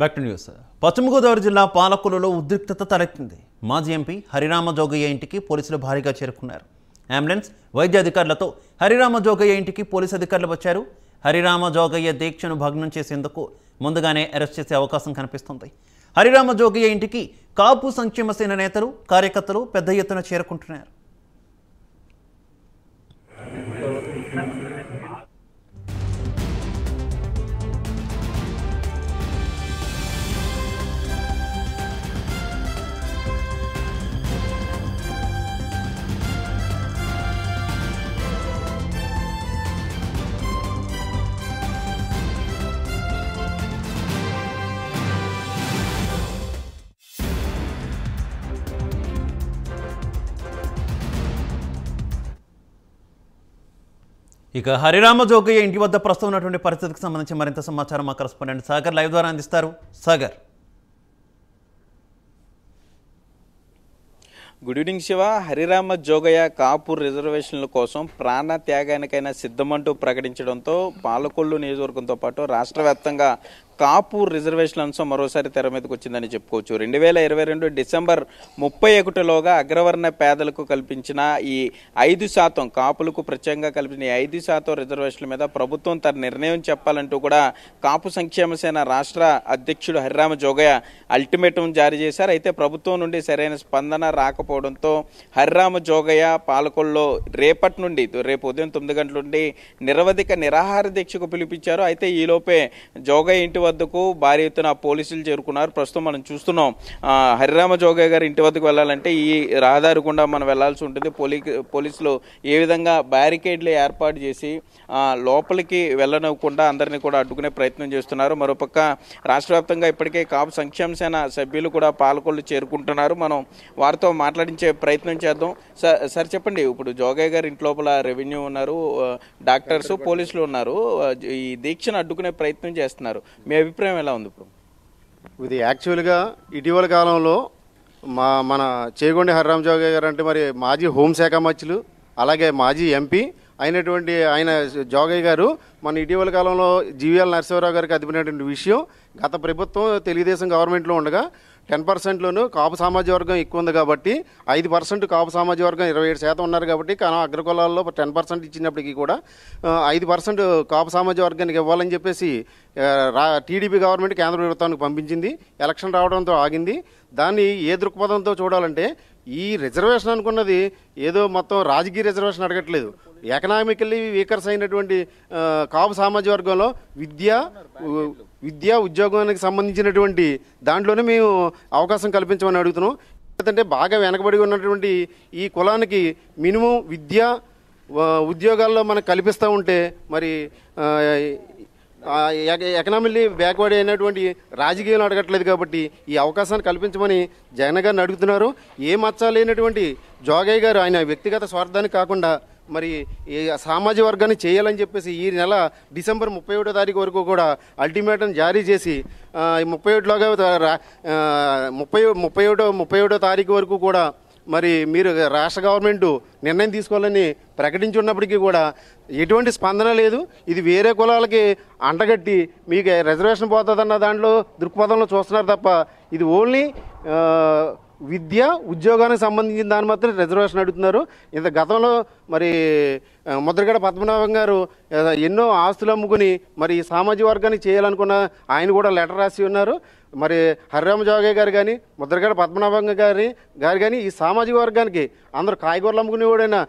Back to news. పశ్చిమ గోదావరి జిల్లా పాలకొల్లులో ఉద్రిక్తత తలెత్తింది. మాజీ ఎంపీ హరిరామ జోగయ్య ఇంటికి పోలీసులు భారీగా చేరుకున్నారు. అంబులెన్స్ వైద్య అధికారులతో హరిరామ జోగయ్య ఇంటికి పోలీసు అధికారులు వచ్చారు. హరిరామ జోగయ్య దీక్షను భగ్నం చేసేందుకు ముందుగానే అరెస్ట్ చేసే అవకాశం కనిపిస్తుంది. హరిరామ జోగయ్య ఇంటికి కాపు సంక్షేమ సేన నేతలు కార్యకర్తలు పెద్ద ఎత్తున చేరుకుంటున్నారు. ఇక హరిరామ జోగయ్య ఇంటి వద్ద ప్రస్తుతం ఉన్నటువంటి పరిస్థితికి సంబంధించి మరింత సమాచారం మా కరస్పాండెంట్ సాగర్ లైవ్ ద్వారా అందిస్తారు. సాగర్. గుడ్ ఈవినింగ్ శివ హరిరామ జోగయ్య కాపూర్ రిజర్వేషన్ల కోసం ప్రాణ త్యాగానికైనా సిద్ధమంటూ ప్రకటించడంతో పాలకొల్లు నియోజకవర్గంతో పాటు రాష్ట్ర వ్యాప్తంగా కాపూర్ రిజర్వేషన్ అంశం మరోసారి తెర మీదకి వచ్చిందని చెప్పుకోవచ్చు. రెండు వేల ఇరవై రెండు డిసెంబర్ ముప్పై ఒకటిలోగా అగ్రవర్ణ పేదలకు కల్పించిన ఈ ఐదు శాతం కాపులకు ప్రత్యేకంగా కల్పించిన ఈ ఐదు శాతం రిజర్వేషన్ల మీద ప్రభుత్వం తన నిర్ణయం చెప్పాలంటూ కూడా కాపు సంక్షేమ సేన రాష్ట్ర అధ్యక్షుడు హరిరామ జోగయ్య అల్టిమేటం జారీ చేశారు. అయితే ప్రభుత్వం నుండి సరైన స్పందన రాకపోవడంతో హరిరామ జోగయ్య పాలకొల్లో రేపటి నుండి రేపు ఉదయం తొమ్మిది గంటల నుండి నిరవధిక నిరాహార దీక్షకు పిలిపించారు. అయితే ఈలోపే జోగయ్య ఇంటి వద్దకు భారీ ఎత్తున పోలీసులు చేరుకున్నారు. ప్రస్తుతం మనం చూస్తున్నాం హరిరామ జోగయ్య గారి ఇంటి వద్దకు వెళ్ళాలంటే ఈ రహదారి గుండా మనం వెళ్ళాల్సి ఉంటుంది. పోలీ పోలీసులు ఏ విధంగా బ్యారికేడ్లు ఏర్పాటు చేసి లోపలికి వెళ్ళనివ్వకుండా అందరినీ కూడా అడ్డుకునే ప్రయత్నం చేస్తున్నారు. మరోపక్క రాష్ట్ర వ్యాప్తంగా ఇప్పటికే కాపు సంక్షేమ సేన సభ్యులు కూడా పాల్గొల్లు చేరుకుంటున్నారు. మనం వారితో మాట్లాడించే ప్రయత్నం చేద్దాం. సార్ సార్ చెప్పండి. ఇప్పుడు జోగయ్య గారి ఇంటి లోపల రెవెన్యూ ఉన్నారు డాక్టర్స్ పోలీసులు ఉన్నారు ఈ దీక్షను అడ్డుకునే ప్రయత్నం చేస్తున్నారు. మీ అభిప్రాయం ఎలా ఉంది ఇప్పుడు? ఇది యాక్చువల్గా ఇటీవల కాలంలో మా మన చేగొండి హరిరామ్ గారు అంటే మరి మాజీ హోంశాఖ మంత్రులు అలాగే మాజీ ఎంపీ అయినటువంటి ఆయన జోగయ్య గారు మన ఇటీవల కాలంలో జీవీఎల్ నరసింహరావు గారికి అదిపినటువంటి విషయం గత ప్రభుత్వం తెలుగుదేశం గవర్నమెంట్లో ఉండగా టెన్ పర్సెంట్లోనూ కాపు సామాజిక వర్గం ఎక్కువ ఉంది కాబట్టి ఐదు పర్సెంట్ కాపు సామాజిక వర్గం ఇరవై ఏడు శాతం ఉన్నారు కాబట్టి కానీ అగ్రకులాల్లో టెన్ పర్సెంట్ ఇచ్చినప్పటికీ కూడా ఐదు పర్సెంట్ కాపు సామాజిక వర్గానికి ఇవ్వాలని చెప్పేసి రా టీడీపీ గవర్నమెంట్ కేంద్ర ప్రభుత్వానికి పంపించింది. ఎలక్షన్ రావడంతో ఆగింది. దాన్ని ఏ దృక్పథంతో చూడాలంటే ఈ రిజర్వేషన్ అనుకున్నది ఏదో మొత్తం రాజకీయ రిజర్వేషన్ అడగట్లేదు. ఎకనామికల్లీ వీకర్స్ అయినటువంటి కాపు సామాజిక వర్గంలో విద్య విద్య ఉద్యోగానికి సంబంధించినటువంటి దాంట్లోనే మేము అవకాశం కల్పించమని అడుగుతున్నాం. ఎందుకంటే బాగా వెనకబడి ఉన్నటువంటి ఈ కులానికి మినిమం విద్య ఉద్యోగాల్లో మనకు కల్పిస్తూ ఉంటే మరి ఆ, ఎక- బ్యాక్వర్డ్ అయినటువంటి రాజకీయాలు అడగట్లేదు కాబట్టి ఈ అవకాశాన్ని కల్పించమని జగన్ గారిని అడుగుతున్నారు. ఏ మచ్చ లేనటువంటి జోగయ్య గారు ఆయన వ్యక్తిగత స్వార్థానికి కాకుండా మరి ఈ సామాజిక వర్గాన్ని చేయాలని చెప్పేసి ఈ నెల డిసెంబర్ ముప్పై ఒకటో తారీఖు వరకు కూడా అల్టిమేటం జారీ చేసి ముప్పై ఒకటిలోగా ముప్పై ముప్పై ఒకటో ముప్పై ఒకటో తారీఖు వరకు కూడా మరి మీరు రాష్ట్ర గవర్నమెంట్ నిర్ణయం తీసుకోవాలని ప్రకటించున్నప్పటికీ కూడా ఎటువంటి స్పందన లేదు. ఇది వేరే కులాలకి అంటగట్టి మీకు రిజర్వేషన్ పోతుందన్న దాంట్లో దృక్పథంలో చూస్తున్నారు తప్ప ఇది ఓన్లీ విద్య ఉద్యోగానికి సంబంధించిన దాన్ని మాత్రం రిజర్వేషన్ అడుగుతున్నారు. ఇంత గతంలో మరి ముద్రగడ పద్మనాభం గారు ఎన్నో ఆస్తులు అమ్ముకుని మరి సామాజిక వర్గానికి చేయాలనుకున్న ఆయన కూడా లెటర్ రాసి ఉన్నారు. మరి హరిరామ జోగయ్య గారు కానీ ముద్రగడ పద్మనాభం గారి గారు కానీ ఈ సామాజిక వర్గానికి అందరూ కాయగూరలు అమ్ముకునేవాడైనా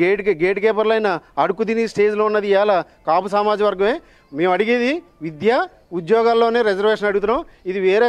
గేట్ గేట్ కీపర్లైనా అడుకు తిని స్టేజ్లో ఉన్నది ఇలా కాపు సామాజిక వర్గమే. మేము అడిగేది విద్య ఉద్యోగాల్లోనే రిజర్వేషన్ అడుగుతున్నాం. ఇది వేరే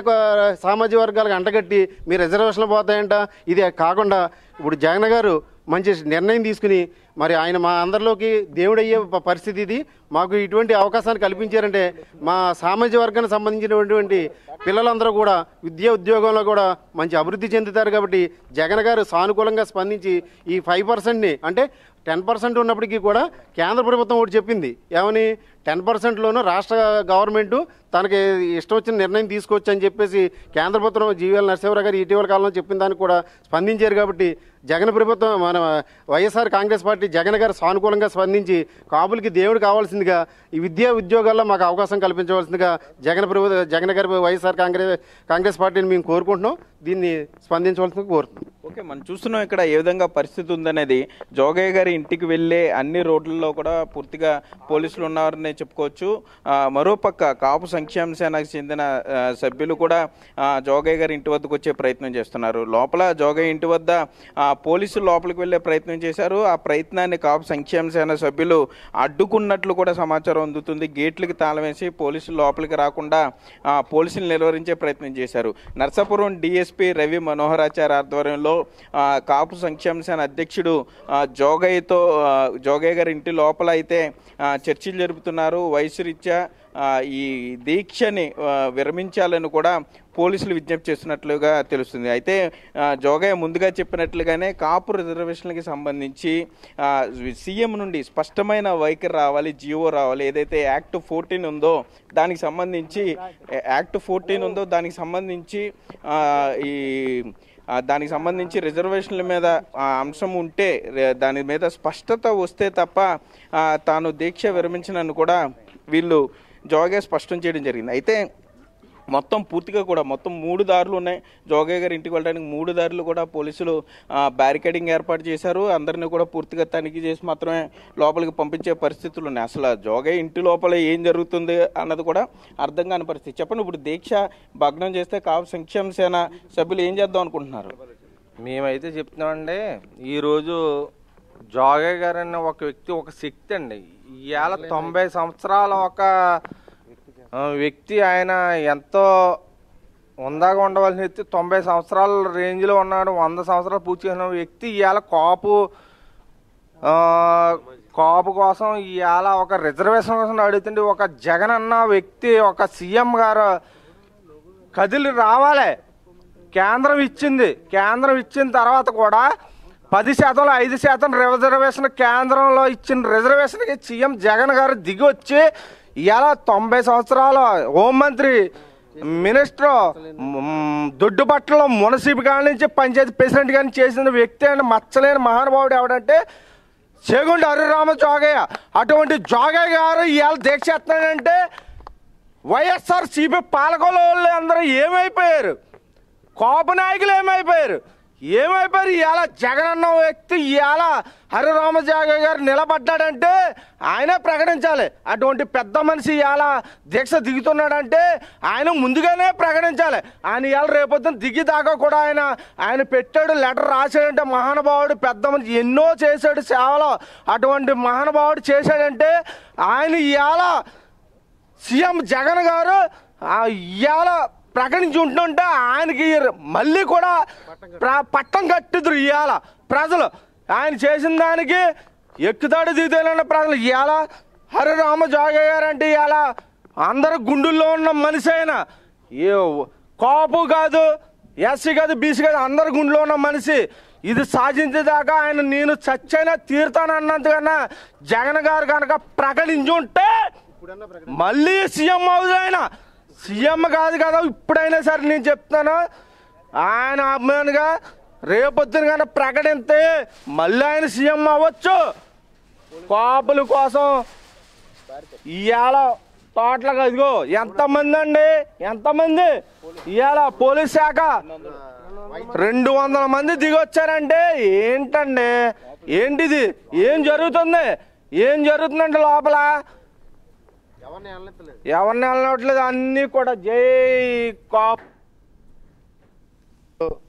సామాజిక వర్గాలకు అంటగట్టి మీ రిజర్వేషన్లు పోతాయంట. ఇది కాకుండా ఇప్పుడు జగన్ గారు మంచి నిర్ణయం తీసుకుని మరి ఆయన మా అందరిలోకి దేవుడయ్యే పరిస్థితి ఇది. మాకు ఇటువంటి అవకాశాన్ని కల్పించారంటే మా సామాజిక వర్గానికి సంబంధించినటువంటి పిల్లలందరూ కూడా విద్యా ఉద్యోగంలో కూడా మంచి అభివృద్ధి చెందుతారు కాబట్టి జగన్ గారు సానుకూలంగా స్పందించి ఈ ఫైవ్ పర్సెంట్ని అంటే టెన్ పర్సెంట్ ఉన్నప్పటికీ కూడా కేంద్ర ప్రభుత్వం ఒకటి చెప్పింది. ఏమని? టెన్ పర్సెంట్లోనూ రాష్ట్ర గవర్నమెంట్ తనకి ఇష్టం వచ్చిన నిర్ణయం తీసుకోవచ్చు అని చెప్పేసి కేంద్ర ప్రభుత్వం జీవీఎల్ నరసింహరావు గారు ఇటీవల కాలంలో చెప్పిన దానికి కూడా స్పందించారు కాబట్టి జగన్ ప్రభుత్వం మన వైఎస్ఆర్ కాంగ్రెస్ పార్టీ జగన్ గారు సానుకూలంగా స్పందించి కాపులకి దేవుడు కావాల్సిందిగా ఈ విద్యా ఉద్యోగాల్లో మాకు అవకాశం కల్పించవలసిందిగా జగన్ ప్రభుత్వ జగన్ గారి వైఎస్ఆర్ కాంగ్రెస్ కాంగ్రెస్ పార్టీని మేము కోరుకుంటున్నాం. దీన్ని స్పందించవలసింది కోరుతున్నాం. ఓకే మనం చూస్తున్నాం ఇక్కడ ఏ విధంగా పరిస్థితి ఉందనేది. జోగయ్య గారి ఇంటికి వెళ్ళే అన్ని రోడ్లలో కూడా పూర్తిగా పోలీసులు ఉన్నారని చెప్పుకోవచ్చు. మరోపక్క కాపు సంక్షేమ సేనకు చెందిన సభ్యులు కూడా జోగయ్య గారి ఇంటి వద్దకు వచ్చే ప్రయత్నం చేస్తున్నారు. లోపల జోగయ్య ఇంటి వద్ద పోలీసులు లోపలికి వెళ్ళే ప్రయత్నం చేశారు. ఆ ప్రయత్నాన్ని కాపు సంక్షేమ సేన సభ్యులు అడ్డుకున్నట్లు కూడా సమాచారం అందుతుంది. గేట్లకి తాళం వేసి పోలీసులు లోపలికి రాకుండా పోలీసులు నిర్వహించే ప్రయత్నం చేశారు. నర్సాపురం డిఎస్పీ రవి మనోహరాచార్య ఆధ్వర్యంలో కాపు సంక్షేమ సేన అధ్యక్షుడు జోగయ్యతో జోగయ్య గారి ఇంటి లోపల అయితే చర్చలు జరుపుతున్నారు. వయసు రీత్యా ఈ దీక్షని విరమించాలని కూడా పోలీసులు విజ్ఞప్తి చేస్తున్నట్లుగా తెలుస్తుంది. అయితే జోగయ్య ముందుగా చెప్పినట్లుగానే కాపు రిజర్వేషన్లకి సంబంధించి సీఎం నుండి స్పష్టమైన వైఖరి రావాలి జియో రావాలి. ఏదైతే యాక్ట్ ఫోర్టీన్ ఉందో దానికి సంబంధించి యాక్ట్ ఫోర్టీన్ ఉందో దానికి సంబంధించి ఈ దానికి సంబంధించి రిజర్వేషన్ల మీద అంశం ఉంటే దాని మీద స్పష్టత వస్తే తప్ప తాను దీక్ష విరమించినను కూడా వీళ్ళు జోగే స్పష్టం చేయడం జరిగింది. అయితే మొత్తం పూర్తిగా కూడా మొత్తం మూడు దారులు ఉన్నాయి. జోగయ్య గారి ఇంటికి వెళ్ళడానికి మూడు దారులు కూడా పోలీసులు బ్యారికేడింగ్ ఏర్పాటు చేశారు. అందరినీ కూడా పూర్తిగా తనిఖీ చేసి మాత్రమే లోపలికి పంపించే పరిస్థితులు ఉన్నాయి. అసలు జోగయ్య ఇంటి లోపల ఏం జరుగుతుంది అన్నది కూడా అర్థం కాని పరిస్థితి. చెప్పండి ఇప్పుడు దీక్ష భగ్నం చేస్తే కావు సంక్షేమ సేన సభ్యులు ఏం చేద్దాం అనుకుంటున్నారు? మేమైతే చెప్తున్నామండి ఈరోజు జోగయ్య గారు అనే ఒక వ్యక్తి ఒక శక్తి అండి. ఇవాళ తొంభై సంవత్సరాల ఒక వ్యక్తి ఆయన ఎంతో ఉందాగా ఉండవలసిన వ్యక్తి. తొంభై సంవత్సరాల రేంజ్లో ఉన్నాడు. వంద సంవత్సరాలు పూర్తి చేసిన వ్యక్తి. ఇవాళ కాపు కాపు కోసం ఇవాళ ఒక రిజర్వేషన్ కోసం అడుగుతుంటే ఒక జగన్ అన్న వ్యక్తి ఒక సీఎం గారు కదిలి రావాలి. కేంద్రం ఇచ్చింది. కేంద్రం ఇచ్చిన తర్వాత కూడా పది శాతంలో ఐదు శాతం రిజర్వేషన్ కేంద్రంలో ఇచ్చిన రిజర్వేషన్కి సీఎం జగన్ గారు దిగి వచ్చి ఇవాళ తొంభై సంవత్సరాల హోంమంత్రి మినిస్టర్ మ్, దొడ్డుపట్లలో మునసిపి కాడి నుంచి పంచాయతీ ప్రెసిడెంట్ కానీ చేసిన వ్యక్తి అని మచ్చలేని మహానుభావుడు ఎవడంటే చేగుండి అరురామ జోగయ్య అటువంటి జోగయ్య గారు ఇవాళ దీక్ష ఎత్తాడంటే వైఎస్ఆర్ సిపి పాలకొల వాళ్ళు అందరూ ఏమైపోయారు? కోప నాయకులు ఏమైపోయారు? ఏమైపోయారు ఇవాళ జగన్ అన్న వ్యక్తి ఇవాళ హరిరామ జాగయ్య గారు నిలబడ్డాడంటే ఆయనే ప్రకటించాలి. అటువంటి పెద్ద మనిషి ఇవాళ దీక్ష దిగుతున్నాడంటే ఆయన ముందుగానే ప్రకటించాలి. ఆయన ఇవాళ రేపొద్దున దిగి దాకా కూడా ఆయన ఆయన పెట్టాడు లెటర్ రాశాడంటే మహానుభావుడు పెద్ద మనిషి ఎన్నో చేశాడు సేవలో. అటువంటి మహానుభావుడు చేశాడంటే ఆయన ఇవాళ సీఎం జగన్ గారు ఇవాళ ప్రకటించి ఉంటుంటే ఆయనకి మళ్ళీ కూడా పట్టం కట్టిద్దరు ఇవాళ ప్రజలు. ఆయన చేసిన దానికి ఎక్కుతాడు దిగుతాడన్న ప్రజలు ఇవాళ హరిరామ జోగయ్య గారు అంటే ఇవాళ అందరు గుండుల్లో ఉన్న మనిషి అయినా ఏ కాపు కాదు ఎస్సీ కాదు బీసీ కాదు అందరు గుండెలో ఉన్న మనిషి. ఇది సాధించేదాకా ఆయన నేను చచ్చైనా తీరుతానన్నంతకన్నా జగన్ గారు కనుక ప్రకటించి ఉంటే మళ్ళీ సీఎం అవుతుంది ఆయన. సీఎం కాదు కదా ఇప్పుడైనా సరే నేను చెప్తాను ఆయన అభిమానిగా రేపొద్దున కానీ ప్రకటిస్తే మళ్ళీ ఆయన సీఎం అవ్వచ్చు. కాపుల కోసం ఇవాళ తోటలకు అదిగో ఎంతమంది అండి? ఎంతమంది? ఇవాళ పోలీస్ శాఖ రెండు వందల మంది దిగొచ్చారంటే ఏంటండి? ఏంటిది? ఏం జరుగుతుంది? ఏం జరుగుతుందండి లోపల? ఎవరిని వెళ్ళట్లేదు. అన్నీ కూడా జై కాప్.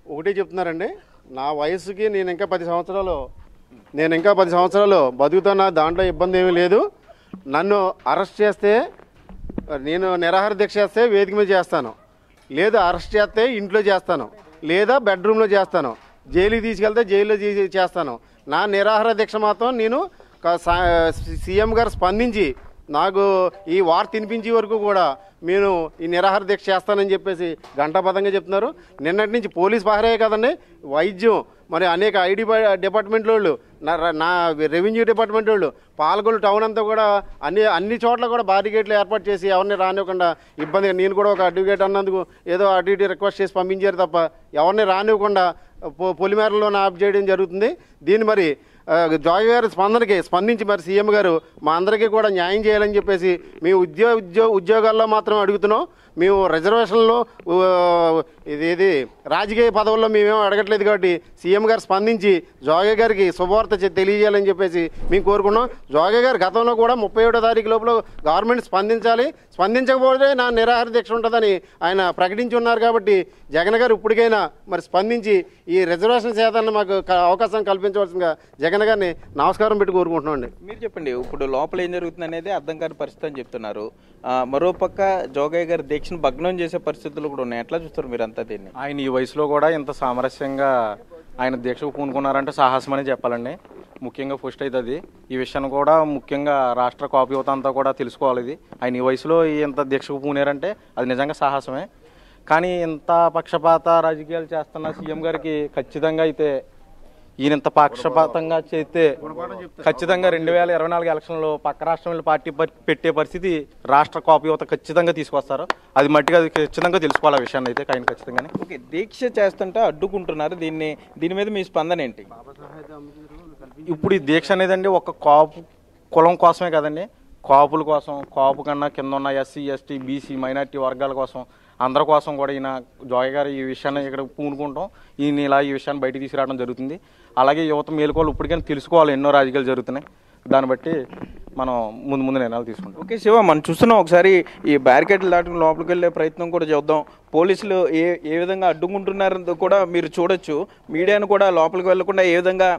ఒకటే చెప్తున్నారండి నా వయసుకి నేను ఇంకా పది సంవత్సరాలు నేను ఇంకా పది సంవత్సరాలు బతుకుతున్నా దాంట్లో ఇబ్బంది ఏమీ లేదు. నన్ను అరెస్ట్ చేస్తే నేను నిరాహార దీక్ష చేస్తే వేదిక మీద చేస్తాను. లేదా అరెస్ట్ చేస్తే ఇంట్లో చేస్తాను. లేదా బెడ్రూమ్లో చేస్తాను. జైలుకి తీసుకెళ్తే జైల్లో చేసి- చేస్తాను. నా నిరాహార దీక్ష మాత్రం నేను సీఎం గారు స్పందించి నాకు ఈ వార్త వినిపించే వరకు కూడా నేను ఈ నిరాహార దీక్ష చేస్తానని చెప్పేసి గంటాబద్ధంగా చెప్తున్నారు. నిన్నటి నుంచి పోలీస్ పహరే కదండి. వైద్యం మరి అనేక ఐడి డిపార్ట్మెంట్ వాళ్ళు నా రెవెన్యూ డిపార్ట్మెంట్ వాళ్ళు పాలకొల్లు టౌన్ అంతా కూడా అన్ని అన్ని చోట్ల కూడా బారిగేట్లు ఏర్పాటు చేసి ఎవరిని రానివ్వకుండా ఇబ్బందిగా నేను కూడా ఒక అడ్వకేట్ అన్నందుకు ఏదో అటు ఇటు రిక్వెస్ట్ చేసి పంపించారు తప్ప ఎవరిని రానివ్వకుండా పొ- పొలిమేరలో ఆప్ చేయడం జరుగుతుంది. దీన్ని మరి జాయ్ గారి స్పందనకి స్పందించి మరి సీఎం గారు మా అందరికీ కూడా న్యాయం చేయాలని చెప్పేసి మేము ఉద్యోగ ఉద్యో ఉద్యోగాల్లో మాత్రం అడుగుతున్నాం. మేము రిజర్వేషన్లో ఇది ఇది. రాజకీయ పదవుల్లో మేమేం అడగట్లేదు కాబట్టి సీఎం గారు స్పందించి జోగే గారికి శుభవార్త తెలియజేయాలని చెప్పేసి మేము కోరుకున్నాం జోగే గారు గతంలో కూడా ముప్పై ఏడో తారీఖు లోపల గవర్నమెంట్ స్పందించాలి. స్పందించకపోతే నా నిరాహార దీక్ష ఉంటుందని ఆయన ప్రకటించి ఉన్నారు కాబట్టి జగన్ గారు ఇప్పటికైనా మరి స్పందించి ఈ రిజర్వేషన్ శాతాన్ని మాకు అవకాశం కల్పించవలసిందిగా జగన్ గారిని నమస్కారం పెట్టి కోరుకుంటున్నాం అండి. మీరు చెప్పండి ఇప్పుడు లోపల ఏం జరుగుతుంది అనేది అర్థం కాని పరిస్థితి అని చెప్తున్నారు. మరోపక్క జోగయ్య గారి దీక్షను భగ్నం చేసే పరిస్థితులు కూడా ఉన్నాయి. ఎట్లా చూస్తారు మీరు అంతా దీన్ని. ఆయన ఈ వయసులో కూడా ఇంత సామరస్యంగా ఆయన దీక్షకు పూనుకున్నారంటే సాహసం అని చెప్పాలండి. ముఖ్యంగా ఫస్ట్ అయితే అది. ఈ విషయాన్ని కూడా ముఖ్యంగా రాష్ట్ర కాపీ యువత అంతా కూడా తెలుసుకోవాలి ఇది. ఆయన ఈ వయసులో ఇంత దీక్షకు పూనారంటే అది నిజంగా సాహసమే. కానీ ఇంత పక్షపాత రాజకీయాలు చేస్తున్న సీఎం గారికి ఖచ్చితంగా అయితే ఈయన ఇంత పక్షపాతంగా చేస్తే ఖచ్చితంగా రెండు వేల ఇరవై నాలుగు ఎలక్షన్లో పక్క రాష్ట్రం వెళ్ళి పార్టీ పర్- పెట్టే పరిస్థితి రాష్ట్ర కాపు యువత ఖచ్చితంగా తీసుకొస్తారు. అది మట్టిగా అది ఖచ్చితంగా తెలుసుకోవాలి ఆ విషయాన్ని అయితే ఆయన ఖచ్చితంగానే. ఓకే దీక్ష చేస్తుంటే అడ్డుకుంటున్నారు దీన్ని దీని మీద మీ స్పందన ఏంటి? ఇప్పుడు ఈ దీక్ష అనేదండి ఒక కాపు కులం కోసమే కదండి. కాపుల కోసం కాపు కన్నా కింద ఉన్న ఎస్సీ ఎస్టీ బీసీ మైనార్టీ వర్గాల కోసం అందరి కోసం కూడా ఈయన జోయ్ గారు ఈ విషయాన్ని ఇక్కడ పూనుకుంటాం. ఈయన ఇలా ఈ విషయాన్ని బయటికి తీసుకురావడం జరుగుతుంది. అలాగే యువత మేలుకోవాలి. ఇప్పటికైనా తెలుసుకోవాలి ఎన్నో రాజకీయాలు జరుగుతున్నాయి. దాన్ని బట్టి మనం ముందు ముందు నిర్ణయాలు తీసుకుంటాం. ఓకే శివ మనం చూస్తున్నాం ఒకసారి ఈ బ్యారికేడ్లు దాటుకుని లోపలికి వెళ్ళే ప్రయత్నం కూడా చేద్దాం. పోలీసులు ఏ ఏ విధంగా అడ్డుకుంటున్నారని కూడా మీరు చూడొచ్చు. మీడియాను కూడా లోపలికి వెళ్ళకుండా ఏ విధంగా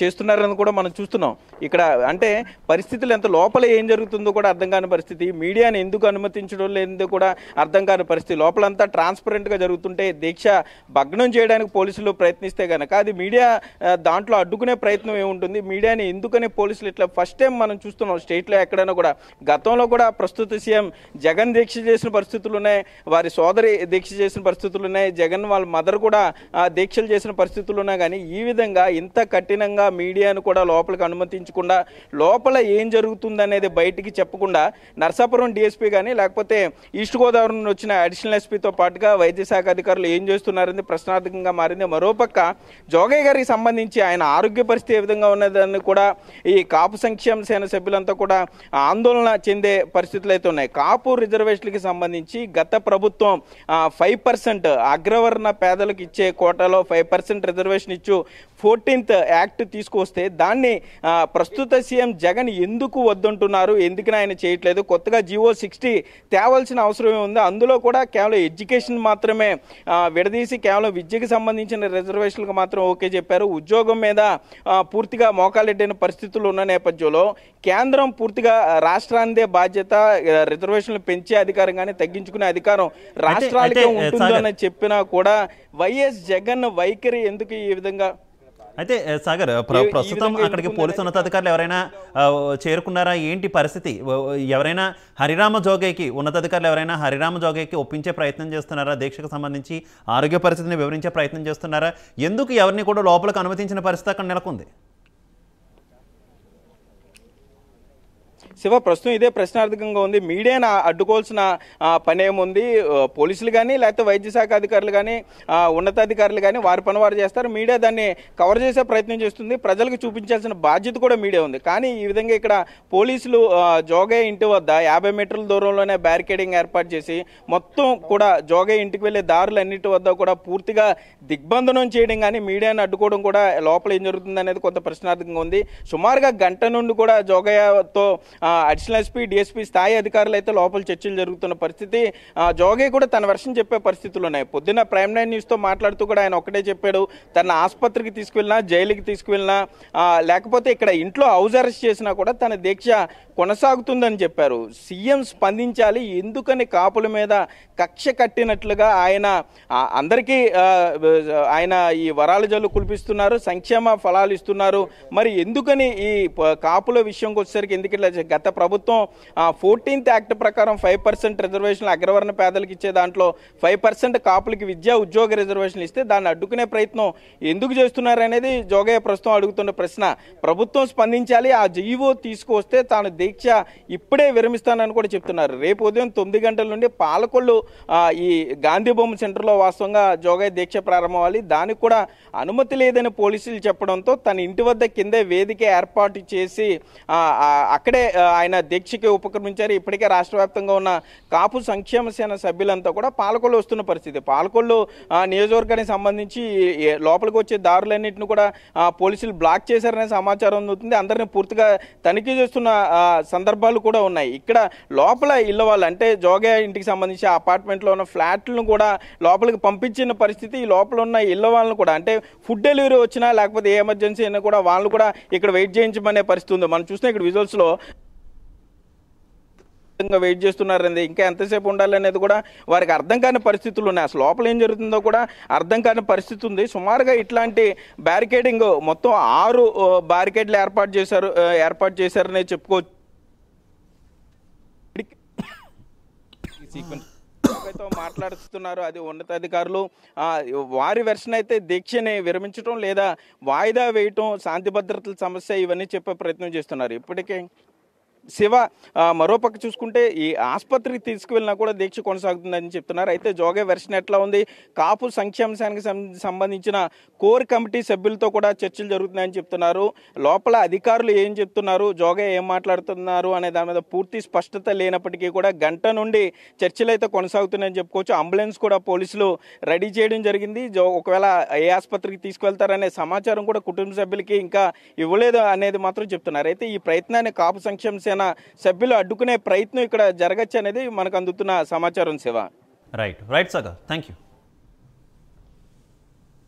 చేస్తున్నారని కూడా మనం చూస్తున్నాం. ఇక్కడ అంటే పరిస్థితులు ఎంత లోపల ఏం జరుగుతుందో కూడా అర్థం కాని పరిస్థితి. మీడియాని ఎందుకు అనుమతించడం లేదో కూడా అర్థం కాని పరిస్థితి. లోపలంతా ట్రాన్స్పరెంట్గా జరుగుతుంటే దీక్ష భగ్నం చేయడానికి పోలీసులు ప్రయత్నిస్తే కనుక అది మీడియా దాంట్లో అడ్డుకునే ప్రయత్నం ఏముంటుంది? మీడియాని ఎందుకనే పోలీసులు ఇట్లా ఫస్ట్ టైం మనం చూస్తున్నాం? స్టేట్లో ఎక్కడైనా కూడా గతంలో కూడా ప్రస్తుత సీఎం జగన్ దీక్ష చేసిన పరిస్థితులు ఉన్నాయి వారి సోదరి దీక్ష చేసిన పరిస్థితులు ఉన్నాయి. జగన్ వాళ్ళ మదర్ కూడా దీక్షలు చేసిన పరిస్థితులు ఉన్నాయి. కానీ ఈ విధంగా ఇంత కఠినంగా మీడియాను కూడా లోపలికి అనుమతించకుండా లోపల ఏం జరుగుతుందనేది బయటికి చెప్పకుండా నర్సాపురం డిఎస్పీ కానీ లేకపోతే ఈస్ట్ గోదావరి నుండి వచ్చిన అడిషనల్ ఎస్పీతో పాటుగా వైద్య శాఖ అధికారులు ఏం చేస్తున్నారని ప్రశ్నార్థకంగా మారింది. మరోపక్క జోగయ్య గారికి సంబంధించి ఆయన ఆరోగ్య పరిస్థితి ఏ విధంగా ఉన్నదని కూడా ఈ కాపు సంక్షేమ సేన సభ్యులంతా కూడా ఆందోళన చెందే పరిస్థితులు అయితే ఉన్నాయి. కాపు రిజర్వేషన్లకి సంబంధించి గత ప్రభుత్వం ఫైవ్ పర్సెంట్ అగ్రవర్ణ పేదలకు ఇచ్చే కోటాలో ఫైవ్ పర్సెంట్ రిజర్వేషన్ ఇచ్చు. ఫోర్టీన్త్ యాక్ట్ తీసుకొస్తే దాన్ని ప్రస్తుత సీఎం జగన్ ఎందుకు వద్దంటున్నారు? ఎందుకని ఆయన చేయట్లేదు? కొత్తగా జియో సిక్స్టీ తేవాల్సిన అవసరం ఉంది అందులో కూడా కేవలం ఎడ్యుకేషన్ మాత్రమే విడదీసి కేవలం విద్యకి సంబంధించిన రిజర్వేషన్లకు మాత్రం ఓకే చెప్పారు. ఉద్యోగం మీద పూర్తిగా మోకాలెడ్డిన పరిస్థితులు ఉన్న నేపథ్యంలో కేంద్రం పూర్తిగా రాష్ట్రానిదే బాధ్యత రిజర్వేషన్లు పెంచే అధికారం కానీ తగ్గించుకునే అధికారం రాష్ట్రాలకే ఉంటుందని చెప్పినా కూడా వైఎస్ జగన్ వైఖరి ఎందుకు ఈ విధంగా అయితే సాగర్ ప్రస్తుతం అక్కడికి పోలీసు ఉన్నతాధికారులు ఎవరైనా చేరుకున్నారా? ఏంటి పరిస్థితి? ఎవరైనా హరిరామ జోగయ్కి ఉన్నతాధికారులు ఎవరైనా హరిరామ జోగయ్కి ఒప్పించే ప్రయత్నం చేస్తున్నారా? దీక్షకు సంబంధించి ఆరోగ్య పరిస్థితిని వివరించే ప్రయత్నం చేస్తున్నారా? ఎందుకు ఎవరిని కూడా లోపలికి అనుమతించిన పరిస్థితి అక్కడ నెలకొంది? శివ ప్రస్తుతం ఇదే ప్రశ్నార్థకంగా ఉంది. మీడియాను అడ్డుకోవాల్సిన పనేముంది. పని ఏముంది పోలీసులు కానీ లేకపోతే వైద్య శాఖ అధికారులు కానీ ఉన్నతాధికారులు కానీ వారి పని వారు చేస్తారు. మీడియా దాన్ని కవర్ చేసే ప్రయత్నం చేస్తుంది. ప్రజలకు చూపించాల్సిన బాధ్యత కూడా మీడియా ఉంది. కానీ ఈ విధంగా ఇక్కడ పోలీసులు జోగే ఇంటి వద్ద యాభై మీటర్ల దూరంలోనే బ్యారికేడింగ్ ఏర్పాటు చేసి మొత్తం కూడా జోగయ్య ఇంటికి వెళ్ళే దారులన్నిటి వద్ద కూడా పూర్తిగా దిగ్బంధనం చేయడం కానీ మీడియాను అడ్డుకోవడం కూడా లోపల ఏం జరుగుతుంది అనేది కొంత ప్రశ్నార్థకంగా ఉంది. సుమారుగా గంట నుండి కూడా జోగయ్యతో అడిషనల్ ఎస్పీ డిఎస్పీ స్థాయి అధికారులు అయితే లోపల చర్చలు జరుగుతున్న పరిస్థితి. ఆ, కూడా తన వర్షం చెప్పే పరిస్థితులు ఉన్నాయి. పొద్దున్న ప్రైమ్ నైన్ న్యూస్తో మాట్లాడుతూ కూడా ఆయన ఒకటే చెప్పాడు. తన ఆసుపత్రికి తీసుకువెళ్ళినా జైలుకి తీసుకువెళ్ళినా లేకపోతే ఇక్కడ ఇంట్లో హౌస్ అరెస్ట్ చేసినా కూడా తన దీక్ష కొనసాగుతుందని చెప్పారు. సీఎం స్పందించాలి ఎందుకని కాపుల మీద కక్ష కట్టినట్లుగా ఆయన అందరికీ ఆయన ఈ వరాల జల్లు కుల్పిస్తున్నారు సంక్షేమ ఫలాలు ఇస్తున్నారు. మరి ఎందుకని ఈ కాపుల విషయంకి వచ్చేసరికి ఎందుకు ఇట్లా గత ప్రభుత్వం ఫోర్టీన్త్ యాక్ట్ ప్రకారం ఫైవ్ పర్సెంట్ రిజర్వేషన్లు అగ్రవర్ణ పేదలకు ఇచ్చే దాంట్లో ఫైవ్ పర్సెంట్ కాపులకి విద్యా ఉద్యోగ రిజర్వేషన్లు ఇస్తే దాన్ని అడ్డుకునే ప్రయత్నం ఎందుకు చేస్తున్నారు అనేది జోగయ్య ప్రస్తుతం అడుగుతున్న ప్రశ్న. ప్రభుత్వం స్పందించాలి ఆ జీవో తీసుకొస్తే తాను దీక్ష ఇప్పుడే విరమిస్తానని కూడా చెప్తున్నారు. రేపు ఉదయం తొమ్మిది గంటల నుండి పాలకొల్లు ఈ గాంధీ బొమ్మ సెంటర్లో వాస్తవంగా జోగయ్య దీక్ష ప్రారంభమవ్వాలి. దానికి కూడా అనుమతి లేదని పోలీసులు చెప్పడంతో తన ఇంటి వద్ద కిందే వేదిక ఏర్పాటు చేసి అక్కడే ఆయన దీక్షకి ఉపక్రమించారు. ఇప్పటికే రాష్ట్ర వ్యాప్తంగా ఉన్న కాపు సంక్షేమ సేన సభ్యులంతా కూడా పాలకొల్లు వస్తున్న పరిస్థితి. పాలకొల్లు నియోజకవర్గానికి సంబంధించి లోపలికి వచ్చే దారులన్నింటిని కూడా పోలీసులు బ్లాక్ చేశారనే సమాచారం అందుతుంది. అందరినీ పూర్తిగా తనిఖీ చేస్తున్న సందర్భాలు కూడా ఉన్నాయి. ఇక్కడ లోపల ఇళ్ళ వాళ్ళు అంటే జోగే ఇంటికి సంబంధించి అపార్ట్మెంట్లో ఉన్న ఫ్లాట్లను కూడా లోపలికి పంపించిన పరిస్థితి ఈ లోపల ఉన్న ఇళ్ళ వాళ్ళని కూడా అంటే ఫుడ్ డెలివరీ వచ్చినా లేకపోతే ఏ ఎమర్జెన్సీ అయినా కూడా వాళ్ళు కూడా ఇక్కడ వెయిట్ చేయించమనే పరిస్థితి ఉంది. మనం చూసిన ఇక్కడ విజువల్స్లో విధంగా వెయిట్ చేస్తున్నారండి. ఇంకా ఎంతసేపు ఉండాలనేది కూడా వారికి అర్థం కాని పరిస్థితులు ఉన్నాయి. అసలు లోపల ఏం జరుగుతుందో కూడా అర్థం కాని పరిస్థితి ఉంది. సుమారుగా ఇట్లాంటి బ్యారికేడింగ్ మొత్తం ఆరు బ్యారికేడ్లు ఏర్పాటు చేశారు ఏర్పాటు చేశారనే చెప్పుకోవచ్చు. సీక్వెన్స్ ఎవరైతే మాట్లాడుతున్నారు అది ఉన్నతాధికారులు వారి వెర్షన్ అయితే దీక్షని విరమించడం లేదా వాయిదా వేయటం శాంతి భద్రతల సమస్య ఇవన్నీ చెప్పే ప్రయత్నం చేస్తున్నారు. ఇప్పటికే శివ మరోపక్క చూసుకుంటే ఈ ఆసుపత్రికి తీసుకువెళ్ళినా కూడా దీక్ష కొనసాగుతుందని చెప్తున్నారు. అయితే జోగే వెర్షన్ ఎట్లా ఉంది? కాపు సంక్షేమానికి సంబంధించిన కోర్ కమిటీ సభ్యులతో కూడా చర్చలు జరుగుతున్నాయని చెప్తున్నారు. లోపల అధికారులు ఏం చెప్తున్నారు? జోగే ఏం మాట్లాడుతున్నారు అనే దాని మీద పూర్తి స్పష్టత లేనప్పటికీ కూడా గంట నుండి చర్చలు అయితే కొనసాగుతున్నాయని చెప్పుకోవచ్చు. అంబులెన్స్ కూడా పోలీసులు రెడీ చేయడం జరిగింది. జో ఒకవేళ ఏ ఆసుపత్రికి తీసుకువెళ్తారనే సమాచారం కూడా కుటుంబ సభ్యులకి ఇంకా ఇవ్వలేదు అనేది మాత్రం చెప్తున్నారు. అయితే ఈ ప్రయత్నాన్ని కాపు సంక్షేమ సేన సభ్యులు అడ్డుకునే ప్రయత్నం ఇక్కడ జరగచ్చు అనేది మనకు అందుతున్న సమాచారం శివ. రైట్ రైట్ సగా థ్యాంక్ యూ